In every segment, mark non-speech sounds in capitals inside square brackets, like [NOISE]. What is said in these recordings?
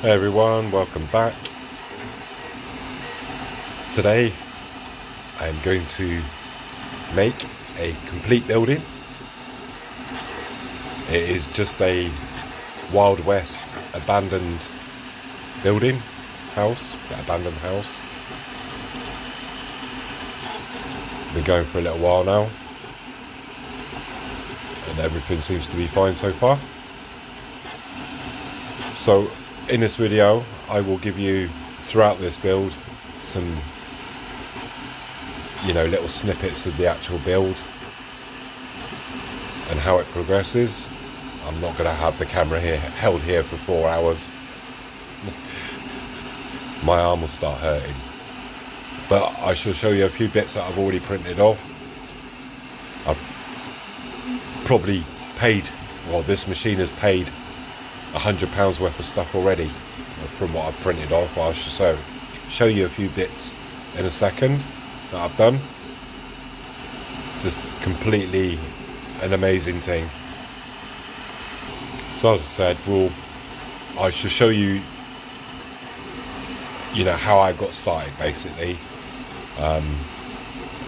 Hey everyone, welcome back. Today I am going to make a complete building. It is just a Wild West abandoned building, house, abandoned house. Been going for a little while now and everything seems to be fine so far. So in this video I will give you throughout this build some you know little snippets of the actual build and how it progresses. I'm not going to have the camera here held here for four hours. [LAUGHS] My arm will start hurting. But I shall show you a few bits that I've already printed off. I've probably paid, well this machine has paid a hundred pounds worth of stuff already from what I've printed off. I'll show, show you a few bits in a second that I've done. Just completely an amazing thing. So as I said, we'll I shall show you you know how I got started basically. Um,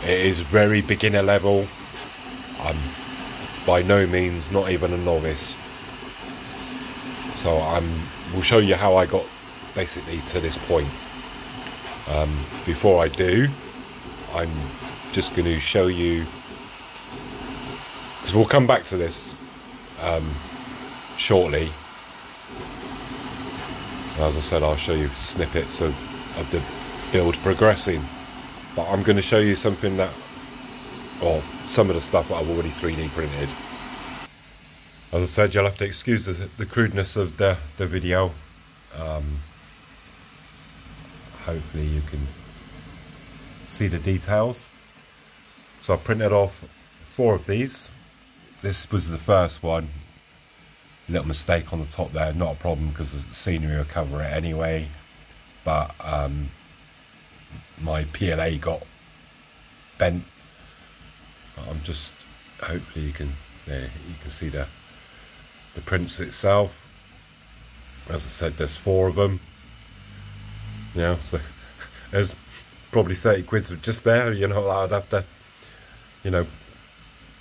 it is very beginner level. I'm by no means not even a novice. So I'm we'll show you how I got basically to this point. Um, before I do, I'm just going to show you because we'll come back to this um, shortly. As I said, I'll show you snippets of, of the build progressing. But I'm going to show you something that, or some of the stuff that I've already 3D printed. As I said, you'll have to excuse the, the crudeness of the, the video. Um, hopefully you can see the details. So I printed off four of these. This was the first one. Little mistake on the top there, not a problem because the scenery will cover it anyway. But um, my PLA got bent. I'm just, hopefully you can, there, you can see the the prints itself. As I said, there's four of them. Yeah, so [LAUGHS] there's probably 30 quid just there, you know, I'd have to, you know,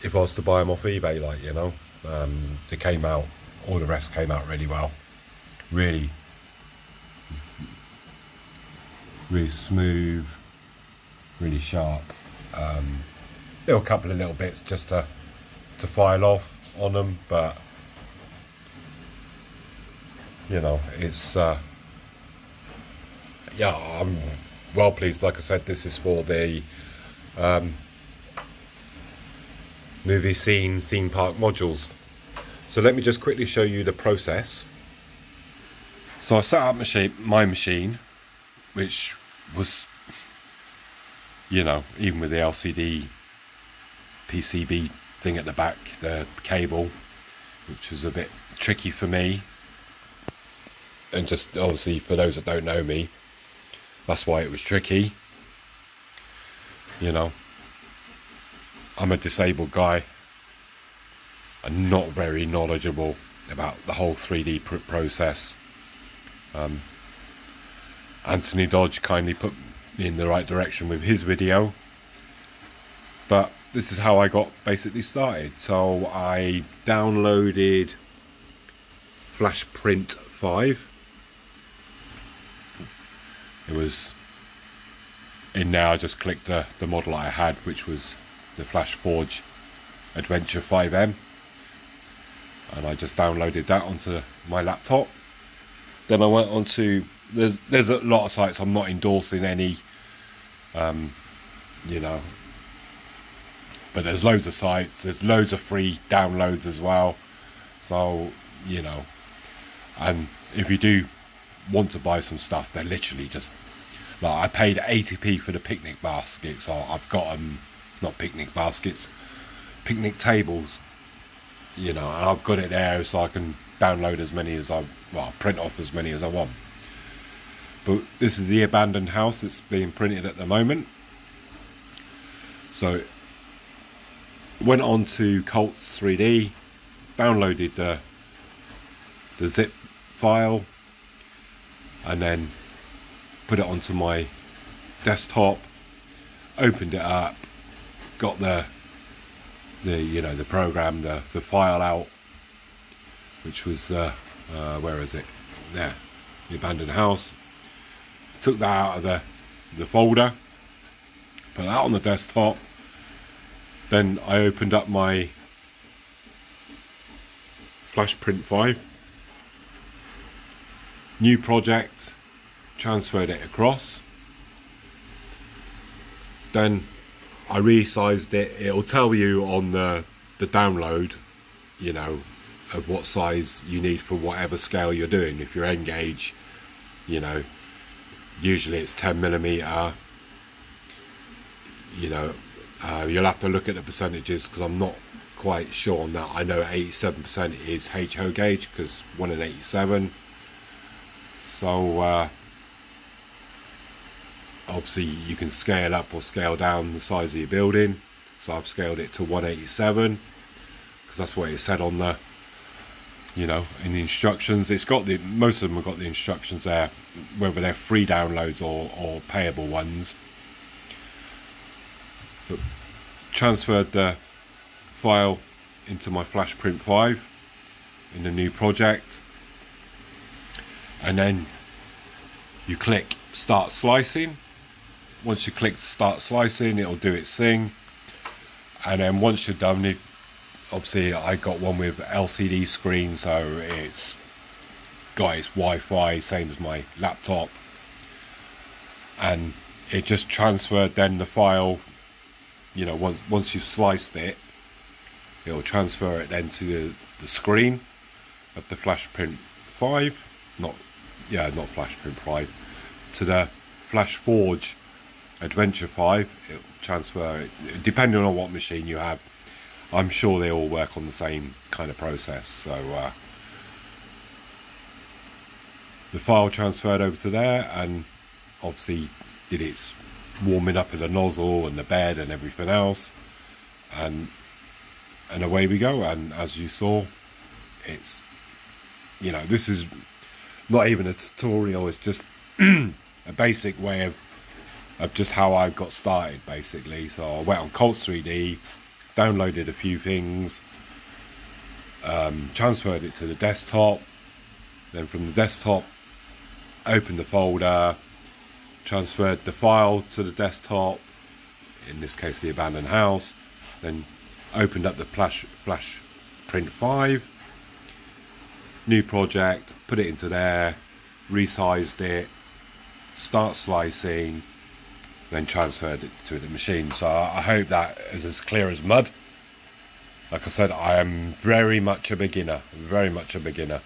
if I was to buy them off eBay, like, you know, um, they came out, all the rest came out really well. Really, really smooth, really sharp. Um, a couple of little bits just to, to file off on them, but you know, it's uh, yeah, I'm well pleased. Like I said, this is for the um, movie scene theme park modules. So let me just quickly show you the process. So I set up machine, my machine, which was, you know, even with the LCD PCB thing at the back, the cable, which was a bit tricky for me and just obviously for those that don't know me, that's why it was tricky. You know, I'm a disabled guy. I'm not very knowledgeable about the whole 3D pr process. Um, Anthony Dodge kindly put me in the right direction with his video. But this is how I got basically started. So I downloaded Flash Print 5 it was in now I just clicked the, the model I had which was the Flashforge Adventure 5M and I just downloaded that onto my laptop. Then I went on to there's there's a lot of sites I'm not endorsing any um, you know. But there's loads of sites there's loads of free downloads as well. So you know. And if you do want to buy some stuff, they're literally just like I paid 80p for the picnic baskets. So I've got them, um, not picnic baskets, picnic tables. You know, and I've got it there so I can download as many as I well print off as many as I want. But this is the abandoned house that's being printed at the moment. So went on to Cults 3D, downloaded the the zip file, and then put it onto my desktop, opened it up, got the the you know the program, the the file out, which was the uh, where is it? There, the abandoned house. Took that out of the the folder, put that on the desktop. Then I opened up my Flash Print 5. New project, transferred it across. Then I resized it. It'll tell you on the the download, you know, of what size you need for whatever scale you're doing. If you're N gauge, you know, usually it's 10 millimeter. You know, uh, you'll have to look at the percentages because I'm not quite sure on that. I know 87% is HO gauge because one in 87. So uh, obviously you can scale up or scale down the size of your building. So I've scaled it to 187 because that's what it said on the, you know, in the instructions. It's got the most of them have got the instructions there, whether they're free downloads or or payable ones. So transferred the file into my Flash Print 5 in the new project and then you click start slicing. Once you click start slicing it'll do its thing. And then once you're done it obviously I got one with LCD screen so it's got its Wi-Fi same as my laptop. And it just transferred then the file you know once once you've sliced it it'll transfer it then to the, the screen of the flash print 5 not yeah not flash print 5 to the flash forge adventure 5 it'll transfer depending on what machine you have i'm sure they all work on the same kind of process. So uh, the file transferred over to there and obviously did its warming up of the nozzle and the bed and everything else. And and away we go. And as you saw it's you know this is not even a tutorial it's just [CLEARS THROAT] a basic way of of just how I got started basically. So I went on Cults 3D downloaded a few things um, transferred it to the desktop. Then from the desktop opened the folder transferred the file to the desktop, in this case the abandoned house, then opened up the Flash, Flash Print 5, new project, put it into there, resized it, start slicing, then transferred it to the machine. So I hope that is as clear as mud. Like I said, I am very much a beginner, very much a beginner.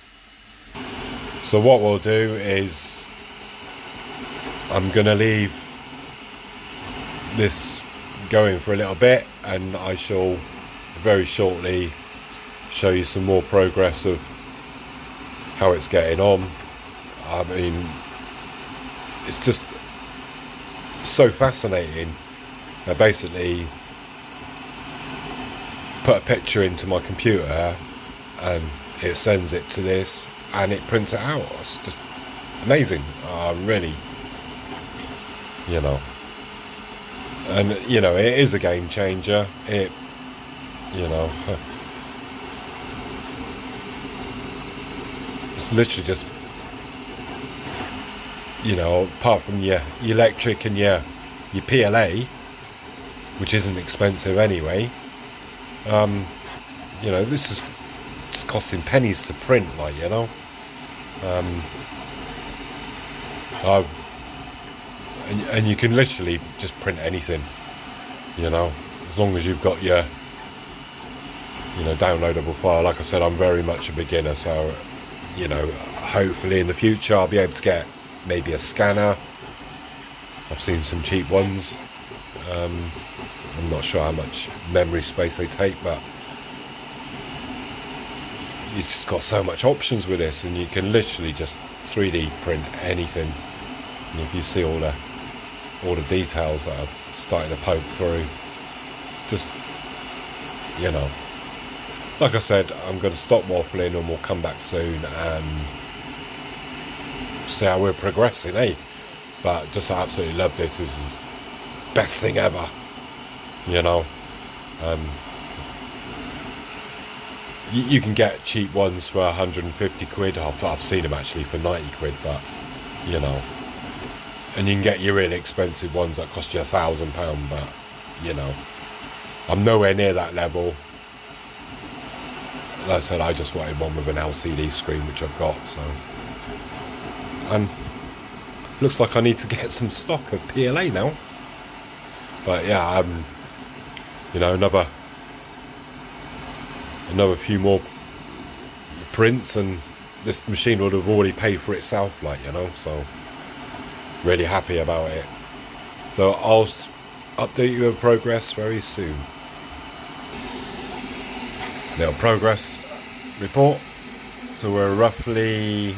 So what we'll do is I'm going to leave this going for a little bit and I shall very shortly show you some more progress of how it's getting on. I mean, it's just so fascinating. I basically put a picture into my computer and it sends it to this and it prints it out. It's just amazing. I really you know. And you know, it is a game changer. It, you know, [LAUGHS] it's literally just, you know, apart from your, electric and your your PLA, which isn't expensive anyway. Um, you know, this is costing pennies to print, like you know. Um, I've and, and you can literally just print anything you know as long as you've got your you know downloadable file like I said I'm very much a beginner so you know hopefully in the future I'll be able to get maybe a scanner I've seen some cheap ones um, I'm not sure how much memory space they take but you've just got so much options with this and you can literally just 3D print anything and if you see all the all the details that are starting to poke through. Just, you know, like I said, I'm going to stop waffling and we'll come back soon and see how we're progressing, eh? But just absolutely love this. This is best thing ever. You know, um, you, you, can get cheap ones for 150 quid. I've, I've seen them actually for 90 quid, but you know, and you can get your really expensive ones that cost you a thousand pound. But you know, I'm nowhere near that level. Like I said, I just wanted one with an LCD screen, which I've got. So, and looks like I need to [LAUGHS] get some stock of PLA now. But yeah, um, you know, another another few more prints, and this machine would have already paid for itself, like you know. So, really happy about it. So I'll update you with progress very soon. Little progress report. So we're roughly,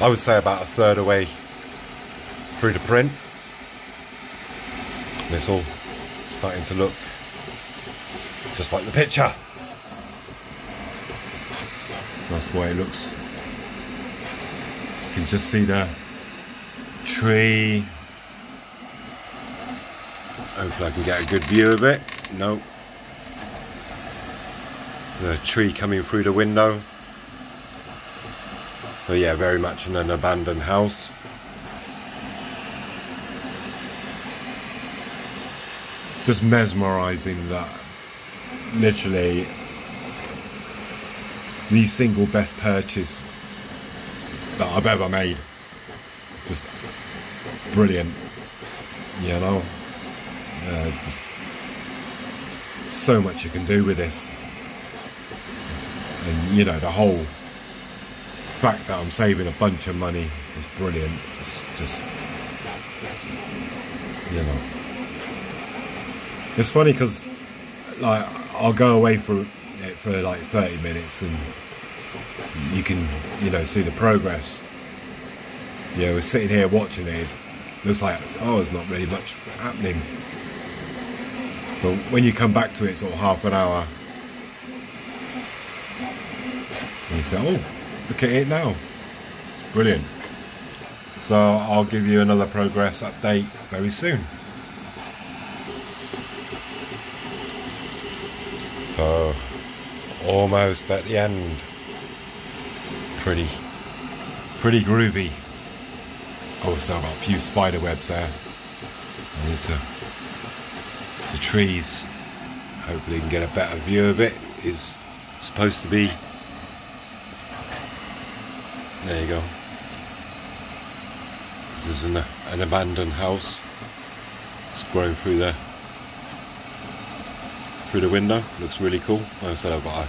I would say about a third away through the print. And it's all starting to look just like the picture. So that's the way it looks. You can just see the tree. Hopefully I can get a good view of it. No, the tree coming through the window. So yeah, very much in an abandoned house. Just mesmerizing that literally the single best purchase that I've ever made. Just brilliant, you know. Uh, just so much you can do with this and you know the whole fact that I'm saving a bunch of money is brilliant. It's just you know it's funny because like I'll go away for it for like 30 minutes and you can you know see the progress. Yeah, we're sitting here watching it. Looks like oh, there's not really much happening. But when you come back to it, sort of half an hour and you say, oh, look at it now. Brilliant. So I'll give you another progress update very soon. So almost at the end. Pretty, pretty groovy. Oh, so got a few spider webs there. I need to, the trees. Hopefully, you can get a better view of it. Is supposed to be there you go. This is an, an abandoned house. It's growing through the through the window. Looks really cool. Like I said, I've got to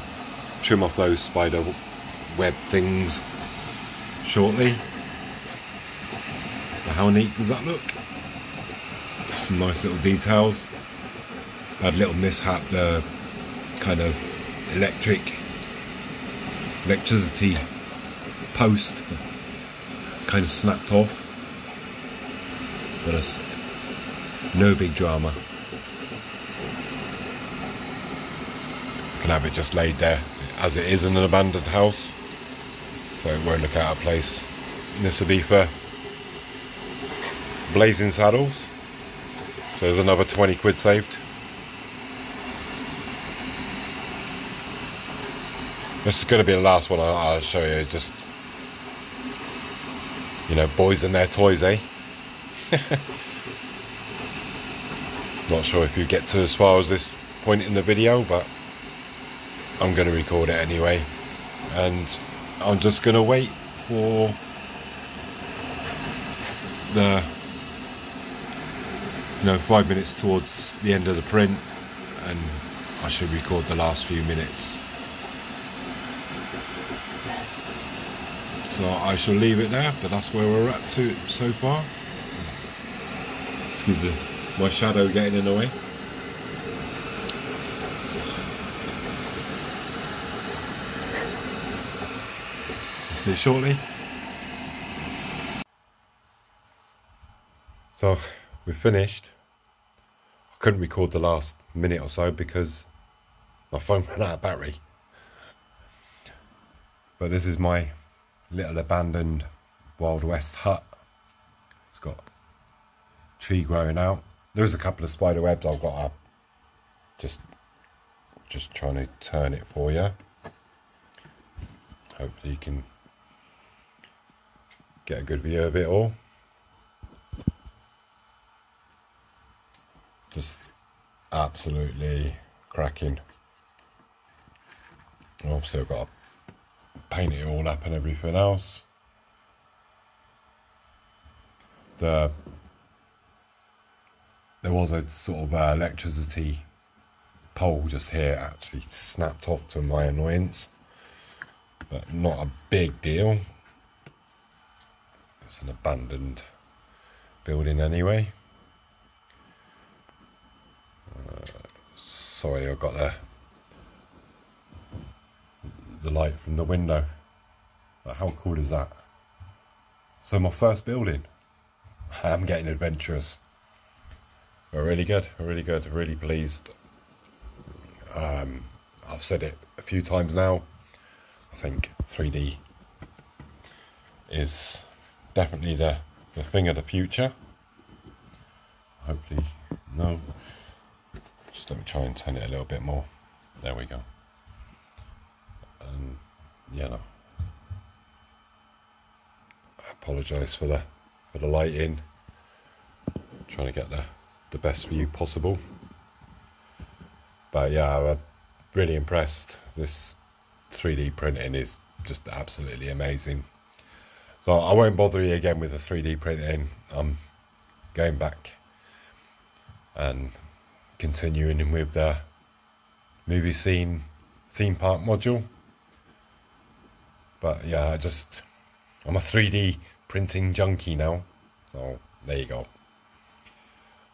trim off those spider web things shortly. But how neat does that look? Some nice little details. Had a little mishap. The uh, kind of electric electricity post kind of snapped off. But it's no big drama. can have it just laid there as it is in an abandoned house. So it won't look out of place. This will be for blazing saddles. So there's another 20 quid saved. This is going to be the last one I'll show you. Just you know, boys and their toys, eh? [LAUGHS] Not sure if you get to as far as this point in the video, but I'm going to record it anyway. And I'm just going to wait for the, you know, five minutes towards the end of the print, and I should record the last few minutes. So I shall leave it there, but that's where we're at to so far. Excuse me, my shadow getting in the way. See you shortly. So we've finished. I couldn't record the last minute or so because my phone ran out of battery. But this is my little abandoned Wild West hut. It's got tree growing out. There's a couple of spider webs I've got up. Just, just trying to turn it for you. Hopefully you can get a good view of it all. Just absolutely cracking. I've got to paint it all up and everything else. The there was a sort of uh, electricity pole just here actually snapped off to my annoyance but not a big deal it's an abandoned building anyway uh, sorry I got the the light from the window but how cool is that so my first building [LAUGHS] I'm getting adventurous but really good, really good, really pleased. Um, I've said it a few times now. I think 3D is definitely the, the thing of the future. Hopefully, no. Just let me try and turn it a little bit more. There we go. Yeah, no. I apologise for the for the lighting. trying to get the the best view possible. But yeah, I'm really impressed. This 3D printing is just absolutely amazing. So I won't bother you again with the 3D printing. I'm going back and continuing with the movie scene theme park module. But yeah, I just I'm a 3D printing junkie now. So there you go.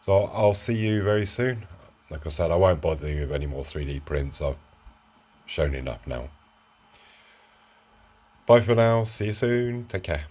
So I'll see you very soon. Like I said, I won't bother you with any more 3D prints. I've shown enough now. Bye for now. See you soon. Take care.